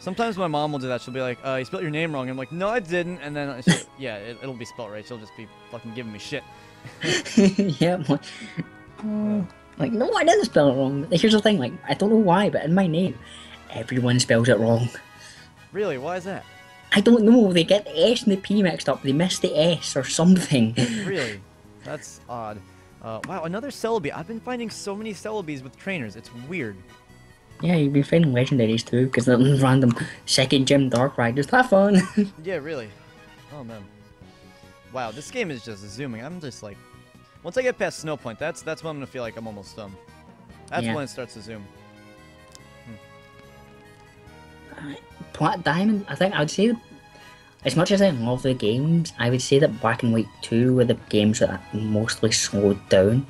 Sometimes my mom will do that. She'll be like, uh, you spelled your name wrong. I'm like, no, I didn't. And then, yeah, it, will be spelled right. She'll just be fucking giving me shit. yeah, like, uh, like, no, I didn't spell it wrong. Here's the thing, like, I don't know why, but in my name, everyone spells it wrong. Really? Why is that? I don't know. They get the S and the P mixed up. They miss the S or something. really? That's odd. Uh, wow, another Celebi. I've been finding so many Celebis with trainers. It's weird. Yeah, you've been fighting legendaries too, because the random second gym Dark Riders. Have fun. yeah, really. Oh man. Wow, this game is just zooming. I'm just like, once I get past Snowpoint, that's that's when I'm gonna feel like I'm almost done. That's yeah. when it starts to zoom. Hmm. Uh, Plat Diamond. I think I would say, as much as I love the games, I would say that Black and White Two were the games that mostly slowed down.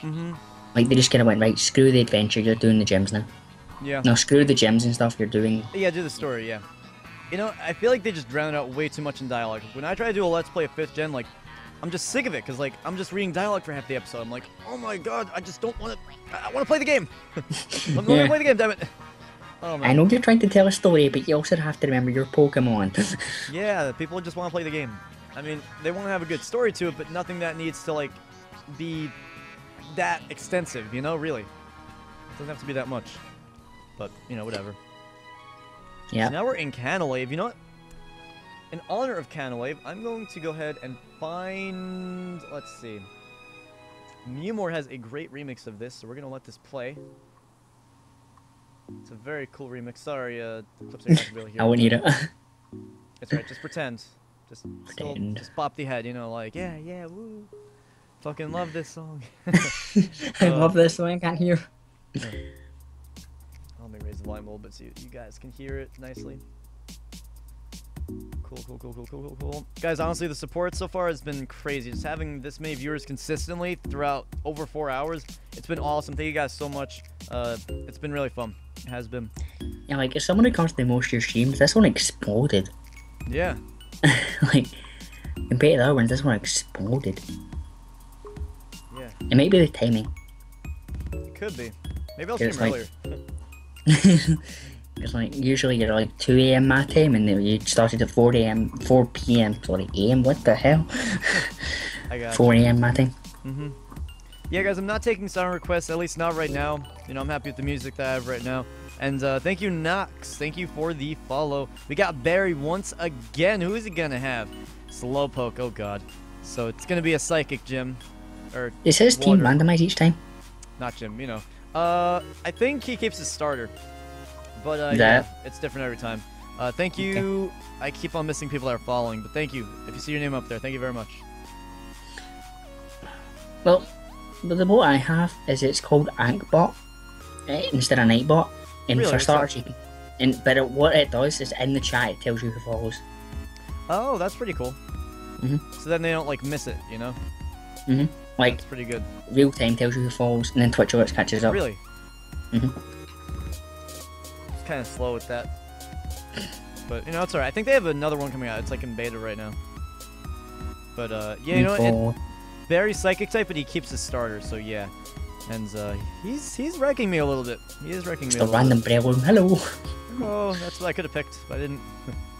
Mhm. Like they just kind of went right. Screw the adventure. You're doing the gyms now. Yeah. No, screw the gems and stuff you're doing. Yeah, do the story, yeah. You know, I feel like they just drown out way too much in dialogue. When I try to do a Let's Play of 5th Gen, like, I'm just sick of it, because, like, I'm just reading dialogue for half the episode. I'm like, oh my god, I just don't want to... I want to play the game! I'm going to play the game, damn it! Oh, I know you're trying to tell a story, but you also have to remember your Pokemon. yeah, people just want to play the game. I mean, they want to have a good story to it, but nothing that needs to, like, be that extensive, you know, really. It doesn't have to be that much. But, you know, whatever. Yeah. So now we're in Canalave. You know what? In honor of Canalave, I'm going to go ahead and find... Let's see. Mewmore has a great remix of this, so we're going to let this play. It's a very cool remix. Sorry, uh, clips are not really I wouldn't need it. That's right, just pretend. Just still, just bop the head, you know, like, yeah, yeah, woo. Fucking love this song. I uh, love this song, I can't hear. Yeah raise the volume a little bit so you, you guys can hear it nicely. Cool, cool, cool, cool, cool, cool, cool. Guys, honestly, the support so far has been crazy. Just having this many viewers consistently throughout over four hours, it's been awesome. Thank you guys so much. Uh, it's been really fun. It has been. Yeah, like, if someone who comes to most of your streams, this one exploded. Yeah. like, compared to the other ones, this one exploded. Yeah. It might be the timing. It could be. Maybe I'll stream like, earlier. it's like usually you're like 2 a.m. my time and then you started at 4 a.m. 4 p.m. sorry a.m. what the hell? I got 4 a.m. my time. Mm-hmm. Yeah, guys, I'm not taking song requests, at least not right now. You know, I'm happy with the music that I have right now. And uh, thank you, Knox. Thank you for the follow. We got Barry once again. Who is he gonna have? Slowpoke. Oh God. So it's gonna be a psychic gym. Or is his water. team randomized each time? Not Jim. You know. Uh, I think he keeps his starter, but uh, yeah, it's different every time. Uh, thank you. Okay. I keep on missing people that are following, but thank you. If you see your name up there, thank you very much. Well, the bot I have is it's called AnkhBot eh, instead of Nightbot. And really? for starters, you can, and but it, what it does is in the chat it tells you who follows. Oh, that's pretty cool. Mm -hmm. So then they don't like miss it, you know. Mhm. Like That's pretty good. Real time tells you who falls, and then Twitch alerts catches up. Really? Mhm. It's kind of slow with that, but you know it's alright. I think they have another one coming out. It's like in beta right now. But uh, yeah, you know, it, very psychic type, but he keeps his starter, so yeah. And uh, he's he's wrecking me a little bit. He is wrecking Just me. Just a, a random Breloom. Hello. Oh, that's what I could have picked, but I didn't.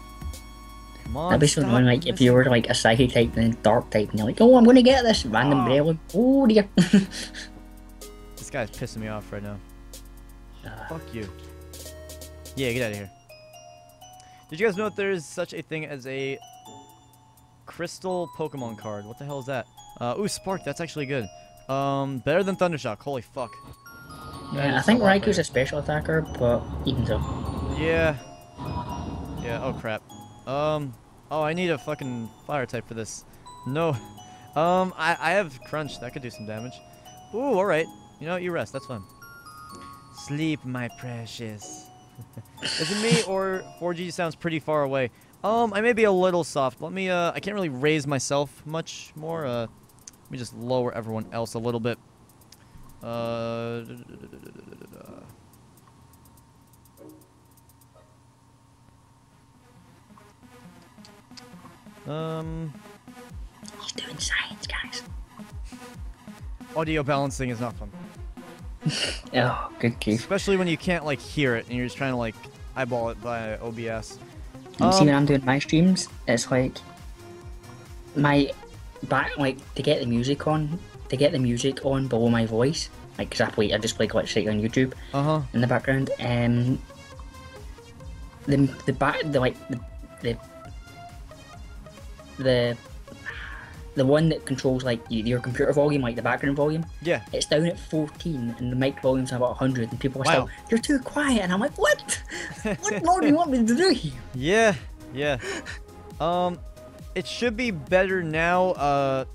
That'd be so annoying, like, if you were, like, a psychic type and then dark type, and you're like, oh, I'm gonna get this random oh. Breloom. Oh, dear. this guy's pissing me off right now. Uh, Fuck you. Yeah, get out of here. Did you guys know that there is such a thing as a crystal Pokemon card? What the hell is that? Uh, ooh, Spark, that's actually good. Um, better than Thundershock, holy fuck. Yeah, I think Raikou's a special attacker, but even so. Yeah. Yeah, oh crap. Um, oh, I need a fucking fire type for this. No. Um, I, I have crunch. That could do some damage. Ooh, alright. You know, you rest. That's fine. Sleep, my precious. Is it me or 4G sounds pretty far away? Um, I may be a little soft. Let me, uh, I can't really raise myself much more. Uh, let me just lower everyone else a little bit. Uh, Um. He's doing science, guys. Audio balancing is not fun. oh, good key. Especially when you can't like hear it and you're just trying to like eyeball it via OBS. And see Um, when I'm doing my streams, it's like my back like to get the music on, to get the music on below my voice. Like, cause I play, I just play Glitch City on YouTube Uh huh. in the background. Um, the the back the like the the the, the one that controls like your computer volume, like the background volume. Yeah. It's down at 14 and the mic volume's about 100 and people are Wow. still, you're too quiet. And I'm like, what? what more do you want me to do here? Yeah. Yeah. Um, it should be better now. Uh,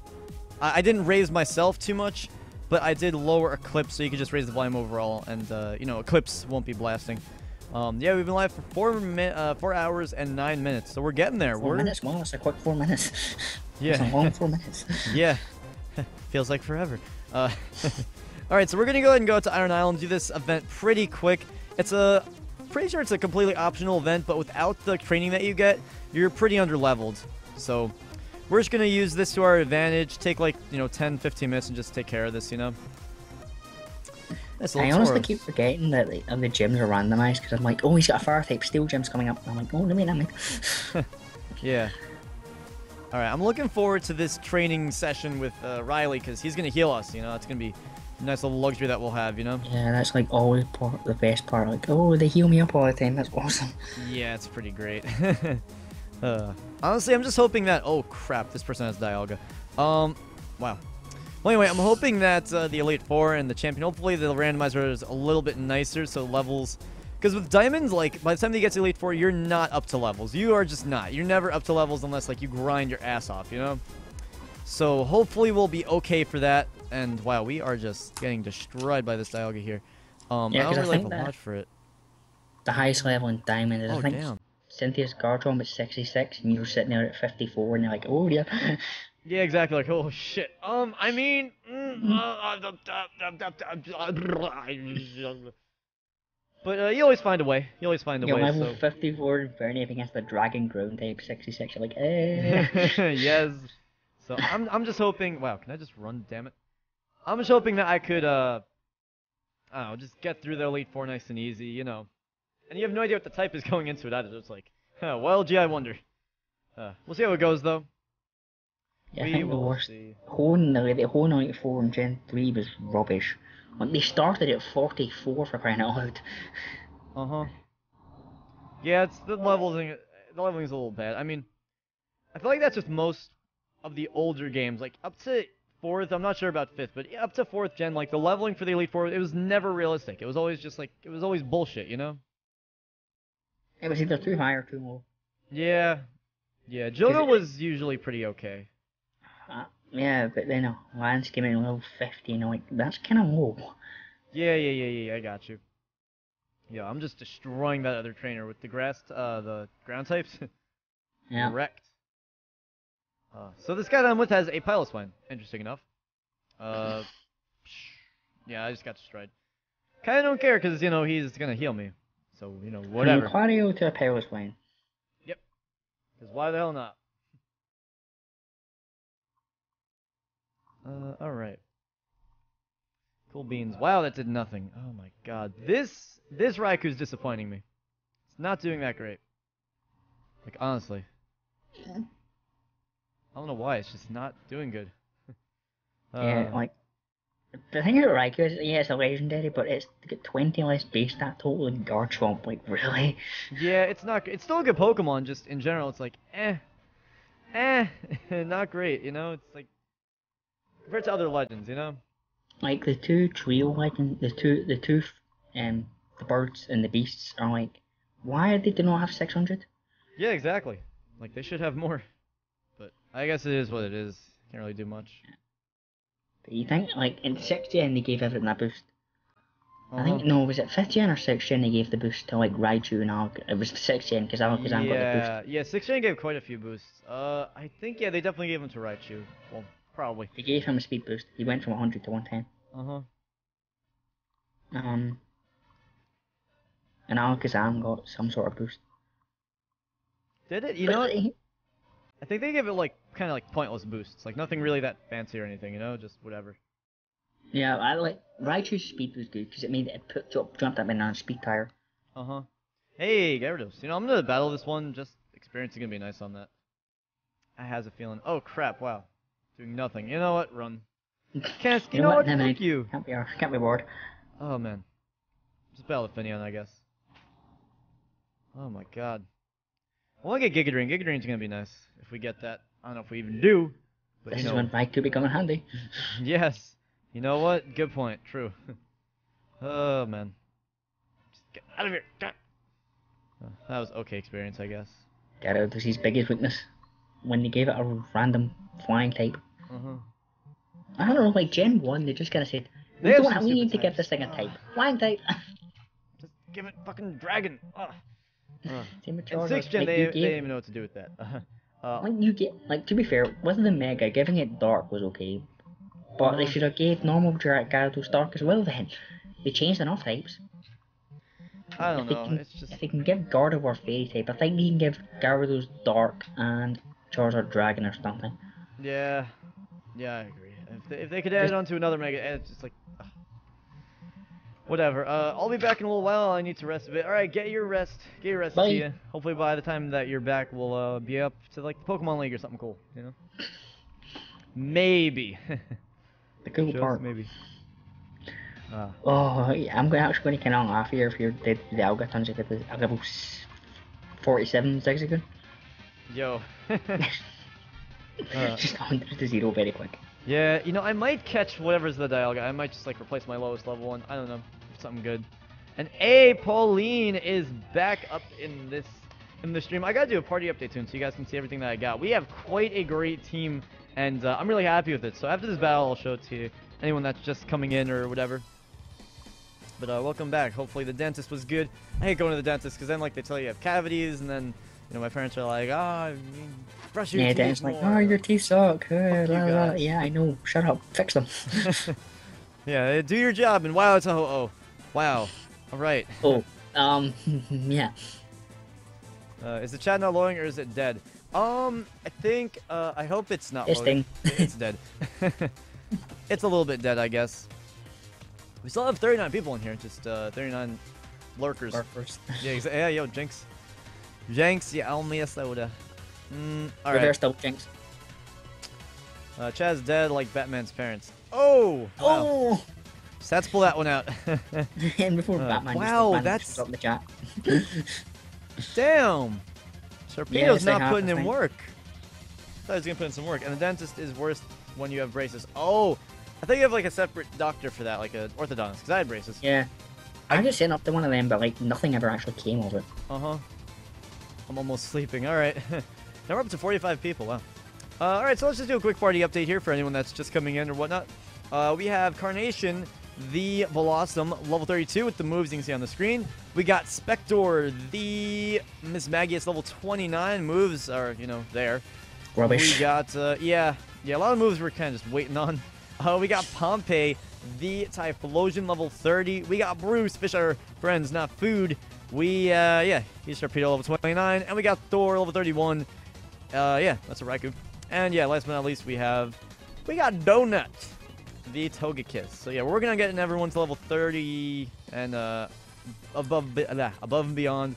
I, I didn't raise myself too much, but I did lower Eclipse so you could just raise the volume overall, and uh, you know Eclipse won't be blasting. Um, yeah, we've been live for four uh, four hours and nine minutes, so we're getting there. Four we're minutes? Well, it's a quick four minutes. It's a yeah. long four minutes. Yeah. Feels like forever. Uh, Alright, so we're gonna go ahead and go to Iron Island, do this event pretty quick. It's a pretty sure it's a completely optional event, but without the training that you get, you're pretty under leveled. So we're just gonna use this to our advantage, take like, you know, 10, 15 minutes and just take care of this, you know? That's a I little honestly Tauros. keep forgetting that the, the gyms are randomized because I'm like, oh, he's got a fire type steel gym's coming up. And I'm like, oh, let me, let me. Yeah. All right, I'm looking forward to this training session with uh, Riley because he's gonna heal us. You know, it's gonna be a nice little luxury that we'll have. You know. Yeah, that's like always part, the best part. Like, oh, they heal me up all the time. That's awesome. Yeah, it's pretty great. uh, honestly, I'm just hoping that. Oh crap! This person has Dialga. Um, wow. Well, anyway, I'm hoping that uh, the Elite Four and the Champion. Hopefully, the randomizer is a little bit nicer, so levels. Because with diamonds, like by the time they get to Elite Four, you're not up to levels. You are just not. You're never up to levels unless like you grind your ass off. You know. So hopefully we'll be okay for that. And wow, we are just getting destroyed by this Dialga here. Um, Yeah, I don't I really think have a lot for it. The highest level in diamond is, Oh I think, damn. Cynthia's Guardron was 66, and you're sitting there at 54, and you're like, oh, yeah. Yeah, exactly. Like, oh shit. Um, I mean, mm, but uh, you always find a way. You always find a You're way. level So. 54 burning up against the Dragon Ground type 66. You're like, eh. yes. So I'm I'm just hoping. Wow, can I just run? Damn it. I'm just hoping that I could uh, I don't know, just get through the elite four nice and easy. You know, and you have no idea what the type is going into it either. It's like, huh, well, gee, I wonder. Uh, we'll see how it goes though. Yeah, I think the worst. see. Hoenn, the, the Hoenn 94 and Gen 3 was rubbish. Like, they started at 44 for crying out loud. Uh huh. Yeah, it's the leveling. The leveling is a little bad. I mean, I feel like that's just most of the older games. Like up to fourth, I'm not sure about fifth, but up to fourth gen, like the leveling for the Elite Four, it was never realistic. It was always just like it was always bullshit, you know? It was either too high or too low. Yeah. Yeah, Johto was usually pretty okay. Uh, yeah, but then a Lance came in level 50, and I'm like, that's kind of low. Yeah, yeah, yeah, yeah, I got you. Yeah, I'm just destroying that other trainer with the grass, uh, the ground types. Yeah. Wrecked. Uh, so this guy that I'm with has a Piloswine. Interesting enough. Uh, yeah, I just got destroyed. Kinda don't care because you know he's gonna heal me. So you know whatever. From. Aquario to a Perilous Yep. Because why the hell not? Uh, all right. Cool beans. Wow, that did nothing. Oh my god, this this Raikou's disappointing me. It's not doing that great. Like honestly. I don't know why. It's just not doing good. uh, yeah, like, the thing about Raikou is, yeah, it's a legendary, but it's got 20 less base stat total than Garchomp. Like, really? Yeah, it's not. It's still a good Pokemon. Just in general, it's like eh, eh, not great. You know, it's like compared to other legends. You know. Like, the two trio legend, the two, the two, um, the birds and the beasts are like, why did they not have 600? Yeah, exactly. Like they should have more. But I guess it is what it is. Can't really do much. But you think, like, in 6th gen they gave everything a boost. I think, Uh-huh. no, was it 5th gen or 6th gen they gave the boost to, like, Raichu and Alak? It was 6th gen, because Alakazam got the boost. Yeah, yeah. Six Gen gave quite a few boosts. Uh, I think yeah, they definitely gave them to Raichu. Well, probably. They gave him a speed boost. He went from 100 to 110. Uh huh. Um, and Alakazam got some sort of boost. Did it? You know, what? But, I think they give it like kind of like pointless boosts. Like nothing really that fancy or anything. You know, just whatever. Yeah, I like Raichu's speed was good because it made it put jump, up in on a speed tire. Uh huh. Hey, Gyarados. You know, I'm gonna battle this one. Just experience is gonna be nice on that. I has a feeling. Oh crap! Wow, doing nothing. You know what? Run. Can't. You, know, what? Fuck mind. you. Can't be, can't be bored. Oh man. Just battle the Finneon, I guess. Oh my god. Well, I get Giga Drain. Giga Drain's gonna be nice if we get that. I don't know if we even do. But This you is know. when Mike could become handy. yes. You know what? Good point. True. oh man. Just get out of here. Oh, that was okay experience, I guess. Gyarados is his biggest weakness. When they gave it a random flying type. Uh-huh. I don't know, like Gen 1, they just kind of said, we, don't we need to stupid give this thing a type. Flying type. Just give it fucking dragon. Ugh. With In sixth gen, Like, they, they gave- didn't even know what to do with that. uh, Like you get like to be fair, with the Mega, giving it Dark was okay, but they Mhm. should have gave normal Gyarados Dark as well. Then they changed enough types. I don't if know. can, It's just if they can give Gardevoir Fairy type, I think you can give Gyarados Dark and Charizard Dragon or something. yeah, yeah, I agree. If they, if they could add it onto another mega, and it's just like. ugh. Whatever. Uh, I'll be back in a little while. I need to rest a bit. All right, get your rest. Get your rest, Bye. Tia. Hopefully, by the time that you're back, we'll uh, be up to like the Pokemon League or something cool. You know. Maybe. The cool Just part. Maybe. Ah. Oh, yeah, I'm going actually going to kind of laugh here if you did the Algatons at the level s- 47 seconds ago. Yo. Uh. Just 100 to 0 very quick. Yeah, you know, I might catch whatever's the Dialga. I might just like replace my lowest level one. I don't know, something good. And A Pauline is back up in this in the stream. I gotta do a party update soon so you guys can see everything that I got. We have quite a great team, and uh, I'm really happy with it. So after this battle, I'll show it to you. Anyone that's just coming in or whatever. But uh, welcome back. Hopefully the dentist was good. I hate going to the dentist because then like they tell you you have cavities, and then you know my parents are like, ah, you brush your Yeah, teeth it's like, more." oh, your teeth suck. You la, la, la." Yeah, I know. Shut up. Fix them. Yeah, do your job, and wow, it's a ho-oh. Wow. All right. oh, um, yeah. Uh, is the chat not loading or is it dead? Um, I think, uh, I hope it's not It's loading. it's dead. it's a little bit dead, I guess. We still have 39 people in here, just, uh, 39 lurkers. Burpers. Yeah, yeah, yo, Jinx. Jinx, yeah, me a soda. Mm, alright. Reverse double jinx. Uh, Chad's dead like Batman's parents. Oh! Wow. Oh! Stats pull that one out. and before Uh, Batman wow, that's- that's... up in the chat. Damn! Torpedo's Yes, I not putting in think. work. thought he was gonna put in some work. And the dentist is worse when you have braces. Oh! I think you have like a separate doctor for that, like an orthodontist, because I had braces. Yeah. I just sent up to one of them, but like nothing ever actually came of it. Uh huh. I'm almost sleeping. Alright. now we're up to 45 people. Wow. Uh, Alright, so let's just do a quick party update here for anyone that's just coming in or whatnot. Uh, we have Carnation, the Bellossom, level 32 with the moves you can see on the screen. We got Spector, the Miss Maggie, Magius, level 29. Moves are, you know, there. Rubbish. We got, uh, yeah, yeah, a lot of moves we're kind of just waiting on. Uh, we got Pompey, the Typhlosion, level 30. We got Bruce, fish are friends, not food. We, uh, yeah, he's Torpedo, level 29. And we got Thor, level 31. Uh, yeah, that's a Raikou. And yeah, last but not least, we have, we got Donut, the Togekiss. So yeah, we're working on getting everyone to level 30 and, uh, above, uh, above and beyond.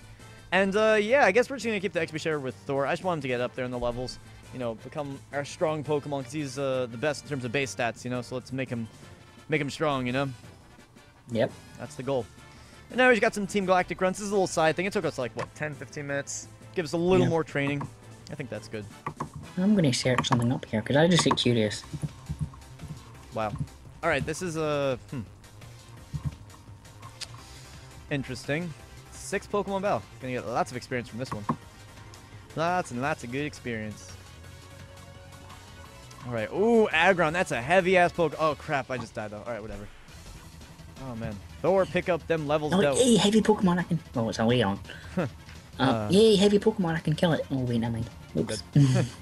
And, uh, yeah, I guess we're just gonna keep the XP share with Thor. I just want him to get up there in the levels you know, become our strong Pokemon because he's uh, the best in terms of base stats, you know. So let's make him, make him strong, you know. Yep. That's the goal. And now we've got some Team Galactic runs. This is a little side thing. It took us like what 10, 15 minutes. Give us a little Yeah. more training. I think that's good. I'm gonna search something up here because I just get curious. Wow. All right, this is a uh, hmm. interesting. Six Pokemon Bell. Gonna get lots of experience from this one. Lots and lots of good experience. All right. Ooh, Aggron. That's a heavy ass poke. Oh crap! I just died though. All right, whatever. Oh man. Thor, pick up them levels. Oh, dope. yay, heavy Pokemon I can. Oh, it's a Leon. uh, Uh. yay, heavy Pokemon I can kill it. Oh wait, never mind. Oops.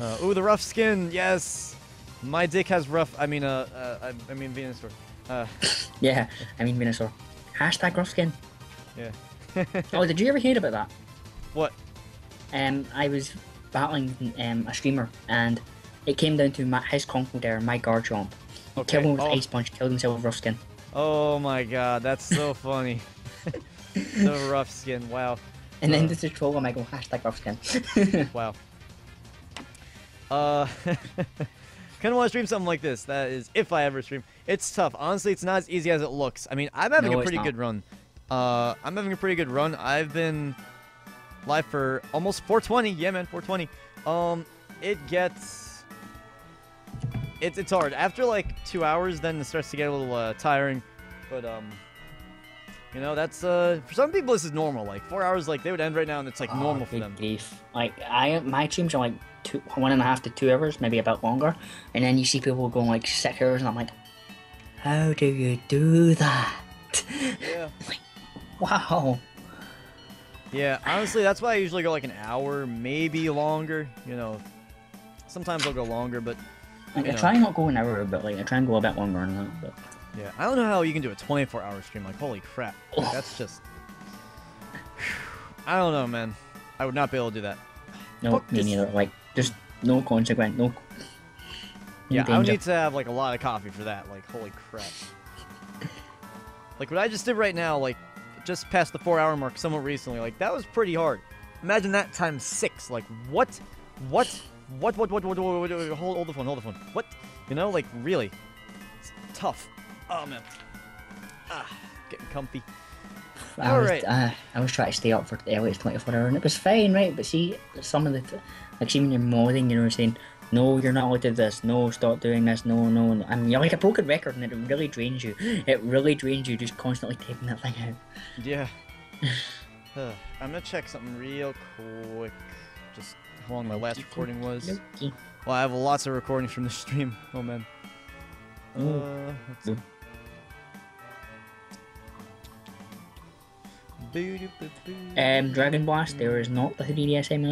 Uh, ooh, the rough skin. Yes. My dick has rough. I mean, uh, uh I, I mean Venusaur. Uh, yeah, I mean Venusaur. Hashtag rough skin. yeah. Oh, did you ever hear about that? what? Um, I was battling um, a streamer and it came down to my, his Conkeldurr, my Garchomp. Okay. killed him with Oh. Ice Punch, killed himself with rough skin. Oh my god, that's so funny. the rough skin. Wow. And then Uh. there's a troll and I go hashtag rough skin. Wow. Uh, kind of want to stream something like this. That is, if I ever stream. It's tough. Honestly, it's not as easy as it looks. I mean, I'm having No, a pretty good run. Uh, I'm having a pretty good run. I've been live for almost 420. Yeah, man, 420. Um, it gets. It's it's hard. After like two hours, then it starts to get a little uh, tiring. But um, you know, that's uh, for some people this is normal. Like four hours, like they would end right now, and it's like normal Oh, for good them. Like I, my streams are like two, one and a half to two hours, maybe a bit longer, and then you see people going like six hours, and I'm like, how do you do that? Yeah. wow. Yeah, honestly, that's why I usually go like an hour, maybe longer. You know, sometimes I'll go longer, but Like I know. try not go an hour, but like I try and go a bit longer than that. But yeah, I don't know how you can do a 24-hour stream. Like, holy crap, Like, that's just. I don't know, man. I would not be able to do that. no, Fuck me this. neither. Like just no consequence, no. no Yeah, I would need to have like a lot of coffee for that. Like, holy crap. Like what I just did right now, like just past the four-hour mark, somewhat recently. Like that was pretty hard. Imagine that times six. Like what? What? What? What? What? What? what, what, hold, hold the phone. Hold the phone. What? You know, like really, it's tough. Oh man. Ah, getting comfy. I was, Alright. uh, I was trying to stay up for the earliest 24 hour and it was fine, right? But see, some of the, like, see when you're modding, you know, saying, no, you're not allowed to do this, no, stop doing this, no, no, no. I mean, you're like a broken record and it really drains you. It really drains you just constantly taking that thing out. Yeah. I'm gonna check something real quick. Just how long my last recording was. Well, I have lots of recordings from the stream. Oh man. Oh. Uh, let's see. Boo-doo-boo-boo. Um, Dragon Blast, there is not the 3DS emulator.